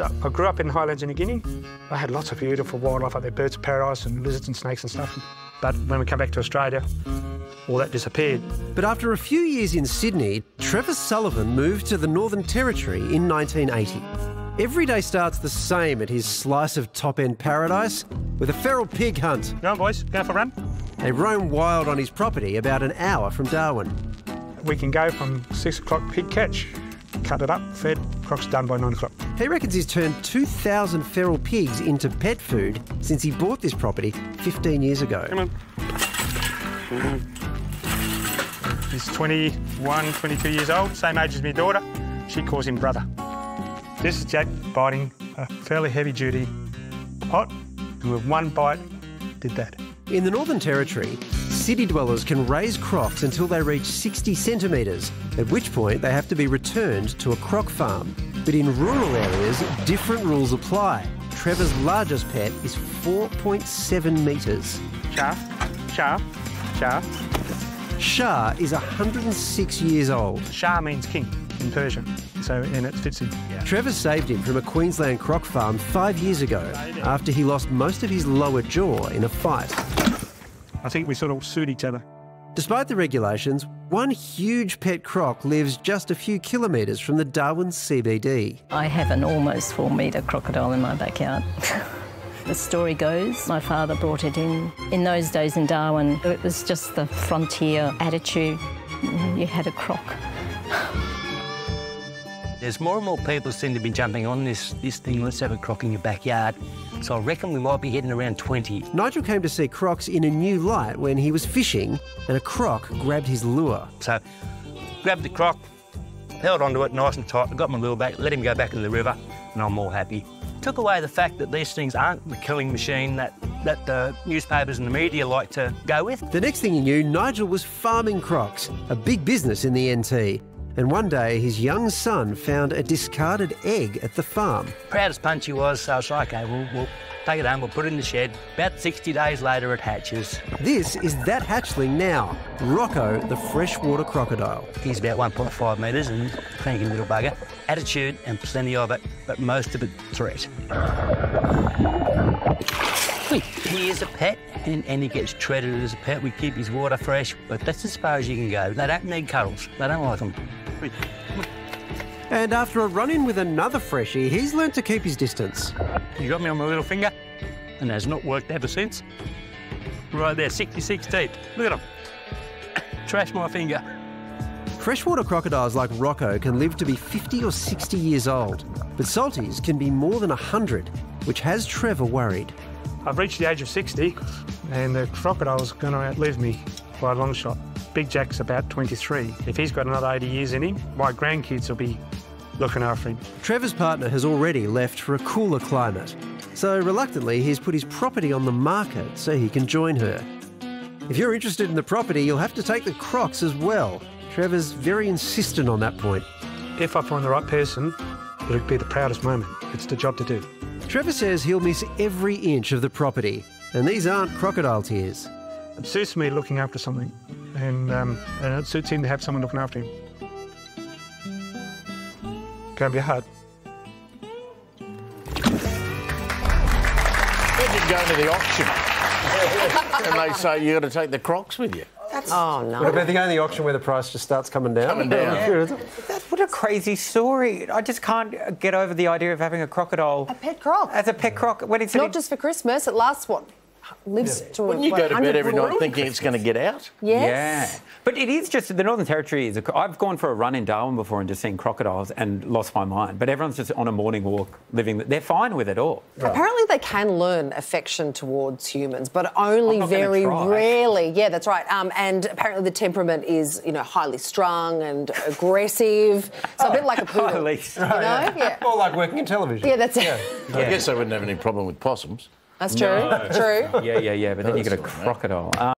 I grew up in Highlands in New Guinea. I had lots of beautiful wildlife up there, birds of paradise and lizards and snakes and stuff. But when we come back to Australia, all that disappeared. But after a few years in Sydney, Trevor Sullivan moved to the Northern Territory in 1980. Every day starts the same at his slice of top end paradise with a feral pig hunt. Go on, boys, go for a run. They roam wild on his property about an hour from Darwin. We can go from six o'clock pig catch, cut it up, fed, crocs done by nine o'clock. He reckons he's turned 2,000 feral pigs into pet food since he bought this property 15 years ago. Come on. He's 21, 22 years old, same age as my daughter. She calls him brother. This is Jack biting a fairly heavy duty pot, and with one bite, did that. In the Northern Territory, city dwellers can raise crocs until they reach 60 centimetres, at which point they have to be returned to a croc farm. But in rural areas, different rules apply. Trevor's largest pet is 4.7 metres. Shah, Shah, Shah. Shah is 106 years old. Shah means king in Persian, so and it fits in. Trevor saved him from a Queensland croc farm five years ago after he lost most of his lower jaw in a fight. I think we sort of suit each other. Despite the regulations, one huge pet croc lives just a few kilometres from the Darwin CBD. I have an almost four metre crocodile in my backyard. the story goes, my father brought it in. In those days in Darwin, it was just the frontier attitude. You had a croc. There's more and more people seem to be jumping on this, this thing, let's have a croc in your backyard. So I reckon we might be hitting around 20. Nigel came to see crocs in a new light when he was fishing and a croc grabbed his lure. So grabbed the croc, held onto it nice and tight, got my lure back, let him go back in the river, and I'm all happy. Took away the fact that these things aren't the killing machine that, that the newspapers and the media like to go with. The next thing he knew, Nigel was farming crocs, a big business in the NT. And one day, his young son found a discarded egg at the farm. Proud as punch he was, so I was like, okay, we'll, we'll take it home, we'll put it in the shed. About 60 days later, it hatches. This is that hatchling now, Rocco, the freshwater crocodile. He's about 1.5 metres and cranky little bugger. Attitude and plenty of it, but most of it threat. He is a pet and, and he gets treated as a pet. We keep his water fresh, but that's as far as you can go. They don't need cuddles. They don't like them. And after a run in with another freshie, he's learned to keep his distance. You got me on my little finger, and has not worked ever since. Right there, 66 teeth. Look at them. Trash my finger. Freshwater crocodiles like Rocco can live to be 50 or 60 years old, but salties can be more than 100, which has Trevor worried. I've reached the age of 60, and the crocodile's going to outlive me by a long shot. Big Jack's about 23. If he's got another 80 years in him, my grandkids will be looking after him. Trevor's partner has already left for a cooler climate, so reluctantly he's put his property on the market so he can join her. If you're interested in the property, you'll have to take the crocs as well. Trevor's very insistent on that point. If I find the right person, it'll be the proudest moment. It's the job to do. Trevor says he'll miss every inch of the property, and these aren't crocodile tears. It suits me looking after something, and, um, and it suits him to have someone looking after him. Can be hard. Imagine going to the auction and they say you got to take the crocs with you. That's... Oh no! What about the only auction where the price just starts coming down? Coming down. That's what a crazy story. I just can't get over the idea of having a crocodile A pet croc. as a pet croc. When it's Not just for Christmas, it lasts what? Lives to Wouldn't you what, go to bed every night years? thinking it's going to get out? Yes. Yeah, but it is just the Northern Territory is. A, I've gone for a run in Darwin before and just seen crocodiles and lost my mind. But everyone's just on a morning walk, living. They're fine with it all. Apparently, they can learn affection towards humans, but only I'm not gonna very rarely. Yeah, that's right. Um, and apparently, the temperament is, you know, highly strung and aggressive. So a bit like a poodle. Highly You know? Yeah. More like working in television. Yeah, that's it. I guess they wouldn't have any problem with possums. That's true. True. Yeah, yeah, yeah. But then you got a That's all right. crocodile.